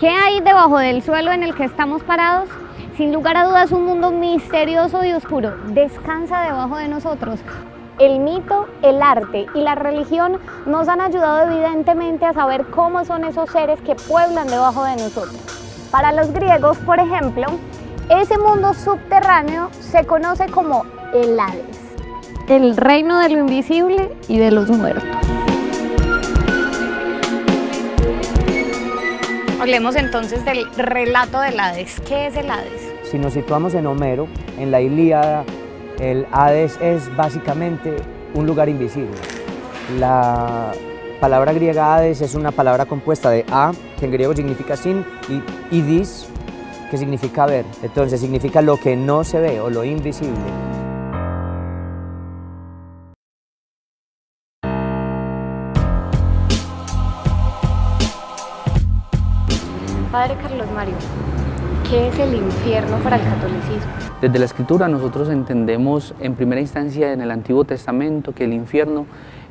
¿Qué hay debajo del suelo en el que estamos parados? Sin lugar a dudas un mundo misterioso y oscuro descansa debajo de nosotros. El mito, el arte y la religión nos han ayudado evidentemente a saber cómo son esos seres que pueblan debajo de nosotros. Para los griegos, por ejemplo, ese mundo subterráneo se conoce como el Hades, el reino de lo invisible y de los muertos. Hablemos entonces del relato del Hades. ¿Qué es el Hades? Si nos situamos en Homero, en la Ilíada, el Hades es básicamente un lugar invisible. La palabra griega Hades es una palabra compuesta de A, que en griego significa sin, y idis, que significa ver. Entonces significa lo que no se ve o lo invisible. Padre Carlos Mario, ¿qué es el infierno para el catolicismo? Desde la escritura nosotros entendemos en primera instancia en el Antiguo Testamento que el infierno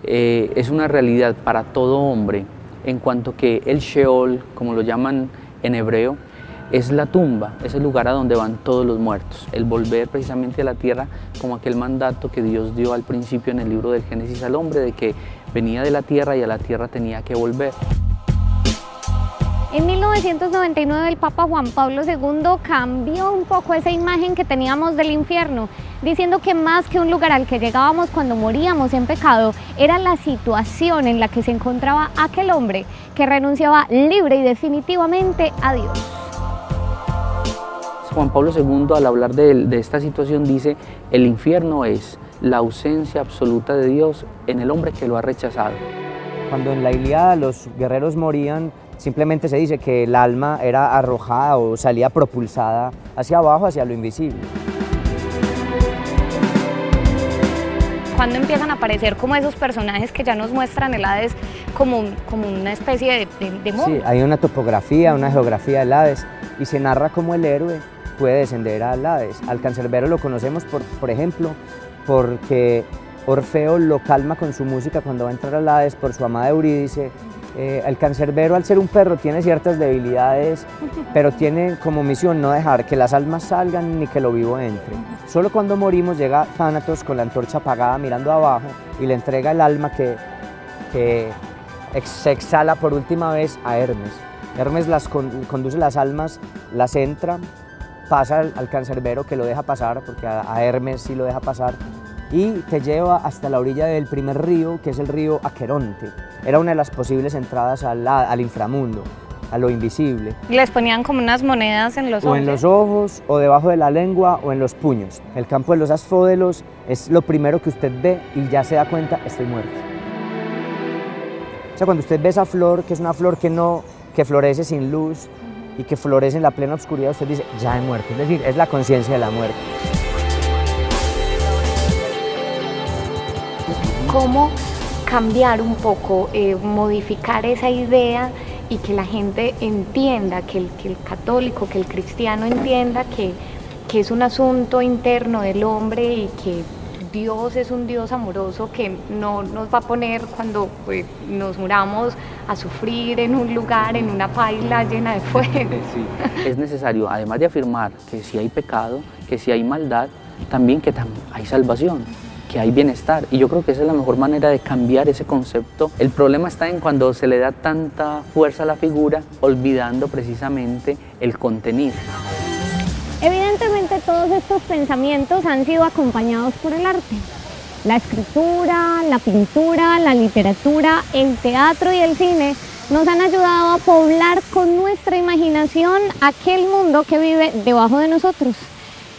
eh, es una realidad para todo hombre, en cuanto que el Sheol, como lo llaman en hebreo, es la tumba, es el lugar a donde van todos los muertos, el volver precisamente a la tierra como aquel mandato que Dios dio al principio en el libro del Génesis al hombre, de que venía de la tierra y a la tierra tenía que volver. En 1999 el Papa Juan Pablo II cambió un poco esa imagen que teníamos del infierno, diciendo que más que un lugar al que llegábamos cuando moríamos en pecado, era la situación en la que se encontraba aquel hombre que renunciaba libre y definitivamente a Dios. Juan Pablo II al hablar de, de esta situación dice, el infierno es la ausencia absoluta de Dios en el hombre que lo ha rechazado. Cuando en la Ilíada los guerreros morían, simplemente se dice que el alma era arrojada o salía propulsada hacia abajo, hacia lo invisible. Cuando empiezan a aparecer como esos personajes que ya nos muestran el Hades como, como una especie de, de, de Sí, hay una topografía, una geografía del Hades y se narra como el héroe puede descender al Hades. Al cancerbero lo conocemos, por, por ejemplo, porque Orfeo lo calma con su música cuando va a entrar al Hades por su amada Eurídice. Eh, el cancerbero, al ser un perro, tiene ciertas debilidades, pero tiene como misión no dejar que las almas salgan ni que lo vivo entre. Solo cuando morimos llega Thanatos con la antorcha apagada mirando abajo y le entrega el alma que, que se exhala por última vez a Hermes. Hermes las conduce las almas, las entra, pasa al, al, cancerbero que lo deja pasar, porque a, a, Hermes sí lo deja pasar, y te lleva hasta la orilla del primer río, que es el río Aqueronte. Era una de las posibles entradas al, al inframundo, a lo invisible. Les ponían como unas monedas en los ojos. O en los ojos, o debajo de la lengua, o en los puños. El campo de los asfódelos es lo primero que usted ve y ya se da cuenta, estoy muerto. O sea, cuando usted ve esa flor, que es una flor que, no, que florece sin luz, y que florece en la plena oscuridad, usted dice, ya he muerto. Es decir, es la conciencia de la muerte. ¿Cómo cambiar un poco, eh, modificar esa idea y que la gente entienda, que el, que el católico, que el cristiano entienda que, que es un asunto interno del hombre y que Dios es un Dios amoroso que no nos va a poner cuando pues, nos muramos a sufrir en un lugar, en una paila llena de fuego. Es necesario, además de afirmar que si hay pecado, que si hay maldad, también que hay salvación, que hay bienestar. Y yo creo que esa es la mejor manera de cambiar ese concepto. El problema está en cuando se le da tanta fuerza a la figura, olvidando precisamente el contenido. Evidentemente todos estos pensamientos han sido acompañados por el arte. La escritura, la pintura, la literatura, el teatro y el cine nos han ayudado a poblar con nuestra imaginación aquel mundo que vive debajo de nosotros.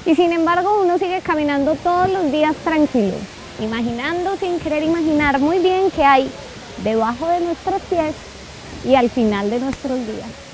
Y sin embargo uno sigue caminando todos los días tranquilo, imaginando sin querer imaginar muy bien qué hay debajo de nuestros pies y al final de nuestros días.